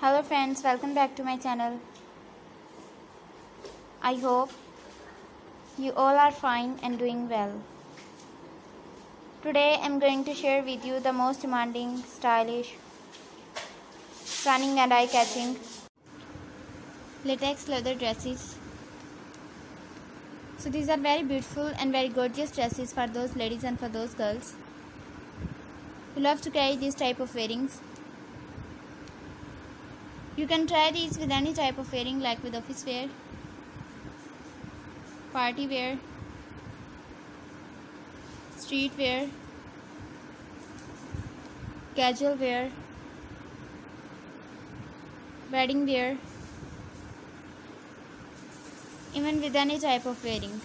Hello friends, welcome back to my channel. I hope you all are fine and doing well. Today I'm going to share with you the most demanding, stylish, stunning and eye-catching latex leather dresses. So these are very beautiful and very gorgeous dresses for those ladies and for those girls who love to carry this type of wearings you can try these with any type of wearing like with office wear, party wear, street wear, casual wear, wedding wear, even with any type of wearing.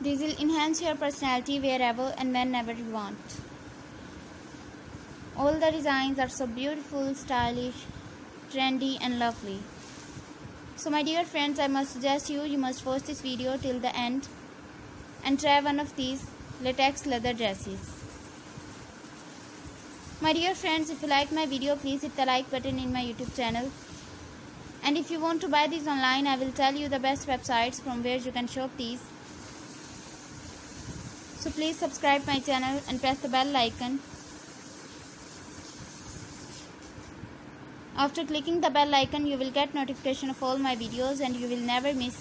These will enhance your personality wherever and whenever you want. All the designs are so beautiful, stylish, trendy and lovely. So my dear friends, I must suggest you, you must watch this video till the end and try one of these latex leather dresses. My dear friends, if you like my video, please hit the like button in my YouTube channel. And if you want to buy these online, I will tell you the best websites from where you can shop these. So please subscribe my channel and press the bell icon After clicking the bell icon, you will get notification of all my videos and you will never miss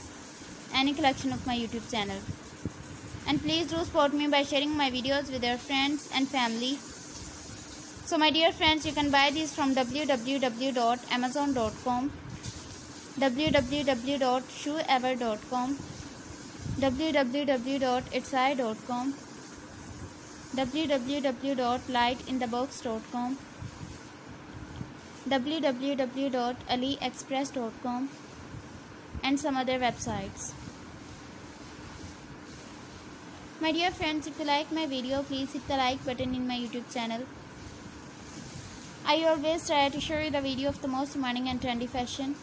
any collection of my YouTube channel. And please do support me by sharing my videos with your friends and family. So my dear friends, you can buy these from www.amazon.com, www.shoeever.com, www.etsy.com, www.lightinthebox.com www.aliexpress.com and some other websites. My dear friends, if you like my video, please hit the like button in my YouTube channel. I always try to show you the video of the most demanding and trendy fashion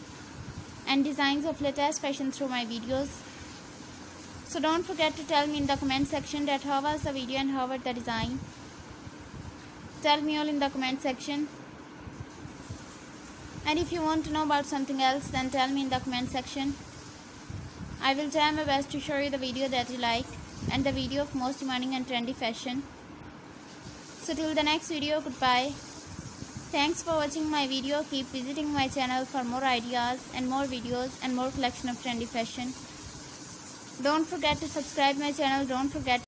and designs of latest fashion through my videos. So don't forget to tell me in the comment section that how was the video and how was the design. Tell me all in the comment section. And if you want to know about something else, then tell me in the comment section. I will try my best to show you the video that you like and the video of most demanding and trendy fashion. So till the next video, goodbye. Thanks for watching my video. Keep visiting my channel for more ideas and more videos and more collection of trendy fashion. Don't forget to subscribe my channel. Don't forget